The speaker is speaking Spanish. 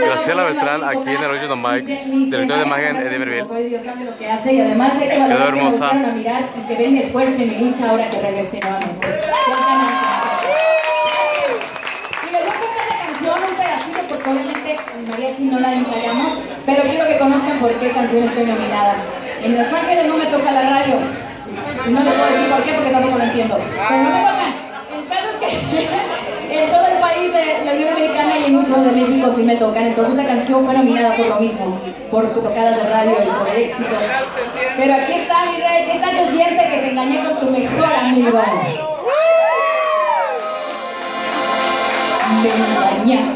Graciela Beltrán, la aquí en el Original Mike, Dice, mi director de imagen, Eddie Merville. Quedó hermosa. voltearon a mirar y que ven mi esfuerzo y mi lucha ahora que regresé nuevamente. Dios gana. Y les voy a cantar la canción, un pedacito, porque obviamente el mariachi no la ensayamos, pero quiero que conozcan por qué canción estoy nominada. En Los Ángeles no me toca la radio. No les puedo decir por qué, porque tampoco lo entiendo. Pero no me en todo el país de la Unión Americana y en muchos de México sí me tocan. Entonces esa canción fue nominada por lo mismo, por tocadas de radio y por el éxito. Pero aquí está mi rey, ¿qué tal se siente que te engañé con tu mejor amigo? Me engañaste.